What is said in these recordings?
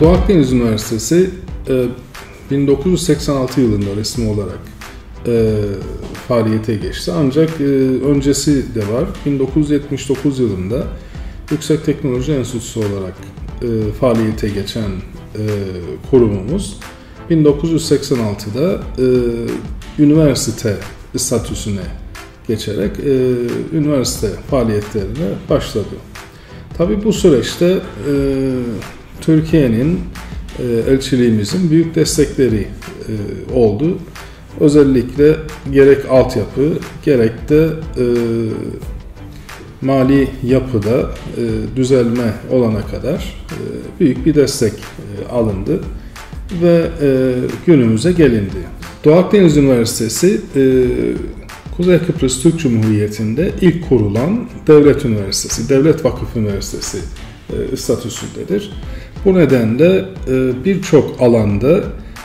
Doğu Akdeniz Üniversitesi e, 1986 yılında resmi olarak e, faaliyete geçti. Ancak e, öncesi de var. 1979 yılında Yüksek Teknoloji Enstitüsü olarak e, faaliyete geçen e, kurumumuz 1986'da e, üniversite statüsüne geçerek e, üniversite faaliyetlerine başladı. Tabi bu süreçte e, Türkiye'nin e, elçiliğimizin büyük destekleri e, oldu. Özellikle gerek altyapı gerek de e, mali yapıda e, düzelme olana kadar e, büyük bir destek e, alındı ve e, günümüze gelindi. Doğu Akdeniz Üniversitesi e, Kuzey Kıbrıs Türk Cumhuriyeti'nde ilk kurulan devlet üniversitesi, devlet vakıf üniversitesi e, statüsündedir. Bu nedenle e, birçok alanda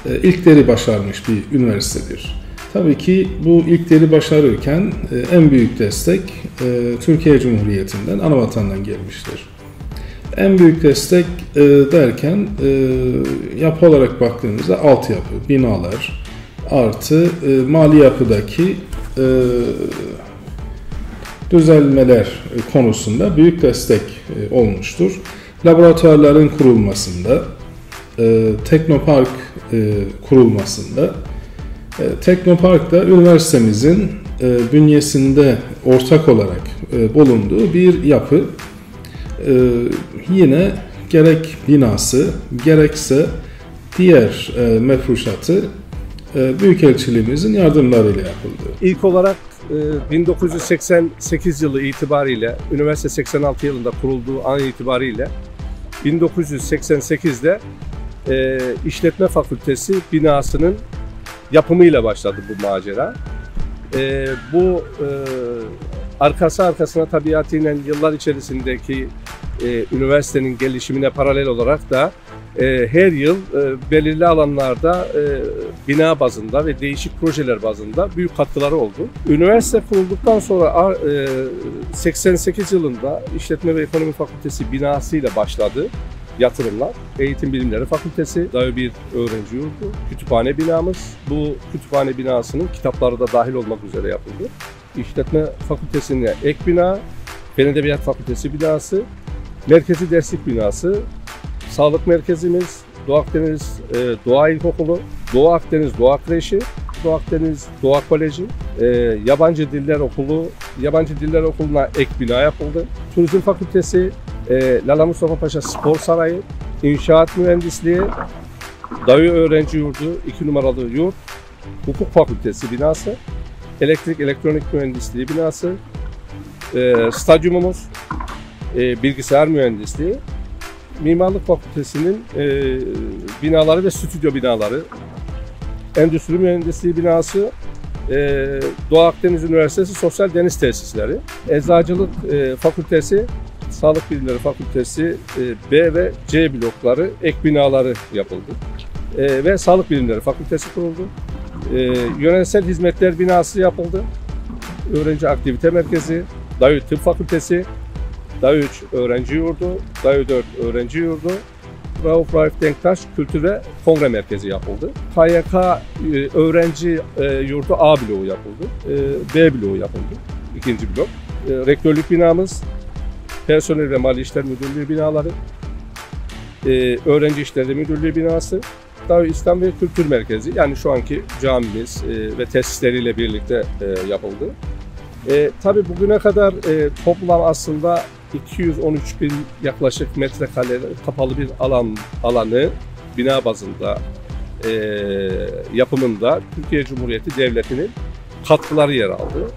e, ilkleri başarmış bir üniversitedir. Tabii ki bu ilkleri başarırken e, en büyük destek Türkiye Cumhuriyeti'nden, anavatandan gelmiştir. En büyük destek derken yapı olarak baktığımızda altyapı, binalar artı mali yapıdaki düzelmeler konusunda büyük destek olmuştur. Laboratuvarların kurulmasında, e, teknopark e, kurulmasında, e, Teknopark da üniversitemizin e, bünyesinde ortak olarak e, bulunduğu bir yapı. E, yine gerek binası gerekse diğer e, mefruşatı e, Büyükelçiliğimizin yardımlarıyla yapıldı. İlk olarak e, 1988 yılı itibariyle, üniversite 86 yılında kurulduğu an itibariyle 1988'de e, İşletme Fakültesi binasının yapımıyla başladı bu macera. E, bu e, arkası arkasına tabiatıyla yıllar içerisindeki e, üniversitenin gelişimine paralel olarak da e, her yıl e, belirli alanlarda e, bina bazında ve değişik projeler bazında büyük katkıları oldu. Üniversite kurulduktan sonra e, 88 yılında İşletme ve Ekonomi Fakültesi binasıyla başladı yatırımlar. Eğitim Bilimleri Fakültesi, dahi bir öğrenci yurdu, kütüphane binamız. Bu kütüphane binasının kitapları da dahil olmak üzere yapıldı. İşletme Fakültesi'ne ek bina, Fen Edebiyat Fakültesi binası, Merkezi Derslik binası, Sağlık Merkezimiz, Doğu Akdeniz e, Doğa İlkokulu, Doğu Akdeniz Doğa Kreşi, Doğu Akdeniz Doğa Koleji, e, Yabancı Diller Okulu, Yabancı Diller Okulu'na ek bina yapıldı. Turizm Fakültesi, e, Lala Mustafa Paşa Spor Sarayı, İnşaat Mühendisliği, Davi Öğrenci Yurdu, 2 numaralı yurt, Hukuk Fakültesi binası, Elektrik Elektronik Mühendisliği binası, e, stadyumumuz, e, Bilgisayar Mühendisliği, Mimarlık Fakültesi'nin e, binaları ve stüdyo binaları, Endüstri Mühendisliği binası, e, Doğu Akdeniz Üniversitesi Sosyal Deniz Tesisleri, Eczacılık e, Fakültesi Sağlık Bilimleri Fakültesi e, B ve C blokları ek binaları yapıldı. E, ve Sağlık Bilimleri Fakültesi kuruldu. E, yönetsel Hizmetler binası yapıldı. Öğrenci Aktivite Merkezi, DAYÜ Tıp Fakültesi, DAYÜ 3 Öğrenci Yurdu, DAYÜ 4 Öğrenci Yurdu, Rauf Raif Denktaş Kültür ve Kongre Merkezi yapıldı. KYK Öğrenci Yurdu A bloğu yapıldı. B bloğu yapıldı. ikinci blok. Rektörlük binamız Personel ve Mali İşler Müdürlüğü binaları, e, Öğrenci İşleri Müdürlüğü binası, Davi İslam ve Kültür Merkezi yani şu anki camimiz e, ve tesisleriyle birlikte e, yapıldı. E, tabii bugüne kadar e, toplam aslında 213 bin yaklaşık metrekare kapalı bir alan alanı bina bazında e, yapımında Türkiye Cumhuriyeti Devleti'nin katkıları yer aldı.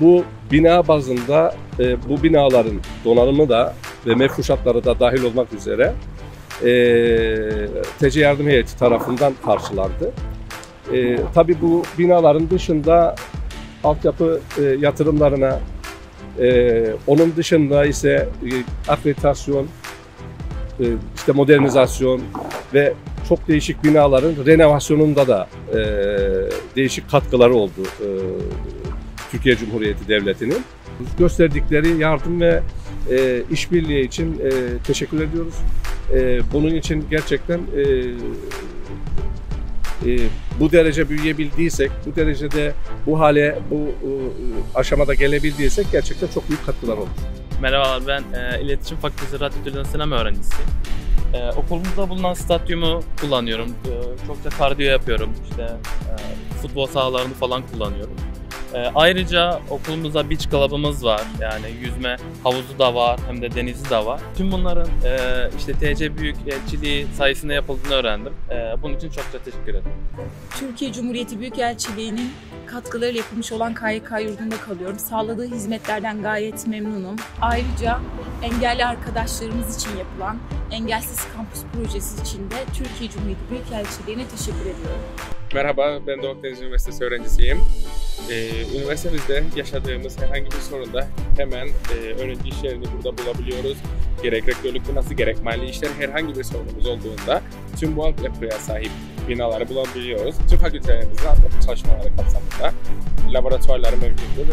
Bu bina bazında e, bu binaların donanımı da ve mefruşatları da dahil olmak üzere e, TC Yardım Heyeti tarafından karşılandı. E, tabii bu binaların dışında altyapı e, yatırımlarına, e, onun dışında ise e, akreditasyon, e, işte modernizasyon ve çok değişik binaların renovasyonunda da e, değişik katkıları oldu e, Türkiye Cumhuriyeti Devleti'nin. Gösterdikleri yardım ve e, işbirliği için e, teşekkür ediyoruz. E, bunun için gerçekten e, e, bu derece büyüyebildiysek, bu derecede bu hale, bu e, aşamada gelebildiysek gerçekten çok büyük katkılar olur. Merhabalar ben e, İletişim Fakültesi Radyo Televizyon Sinema öğrencisiyim. E, okulumuzda bulunan stadyumu kullanıyorum. E, çokça kardiyo yapıyorum. İşte e, futbol sahalarını falan kullanıyorum. E, ayrıca okulumuzda beach club'ımız var. Yani yüzme havuzu da var hem de denizi de var. Tüm bunların e, işte TC Büyükelçiliği sayesinde yapıldığını öğrendim. E, bunun için çokça teşekkür ederim. Türkiye Cumhuriyeti Büyükelçiliği'nin katkılarıyla yapılmış olan KYK yurdunda kalıyorum. Sağladığı hizmetlerden gayet memnunum. Ayrıca engelli arkadaşlarımız için yapılan Engelsiz Kampüs projesi için de Türkiye Cumhuriyeti Büyükelçiliği'ne teşekkür ediyorum. Merhaba, ben Doğu Akdeniz Üniversitesi öğrencisiyim. Ee, üniversitemizde yaşadığımız herhangi bir sorunda hemen e, öğrenci iş burada bulabiliyoruz. Gerek rektörlük binası, gerek mali işler herhangi bir sorunumuz olduğunda tüm bu altyapıya sahip binaları bulabiliyoruz. Tüm fakültelerimizin altyapı çalışmaları kapsamında laboratuvarları mevcuttur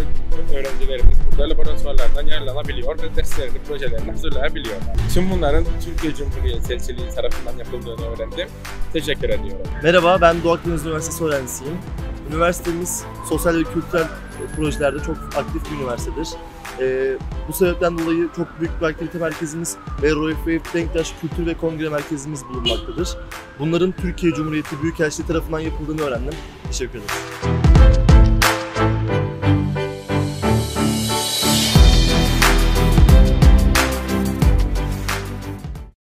ve öğrencilerimiz burada laboratuvarlardan yararlanabiliyor ve derslerini, projelerini hazırlayabiliyorlar. Tüm bunların Türkiye Cumhuriyeti Elçiliği tarafından yapıldığını öğrendim. Teşekkür ediyorum. Merhaba, ben Doğu Akdeniz Üniversitesi öğrencisiyim. Üniversitemiz sosyal ve kültürel e, projelerde çok aktif bir üniversitedir. Ee, bu sebepten dolayı çok büyük bir aktivite merkezimiz ve ROFF Denktaş Kültür ve Kongre Merkezimiz bulunmaktadır. Bunların Türkiye Cumhuriyeti Büyükelçiliği tarafından yapıldığını öğrendim. Teşekkür ederim.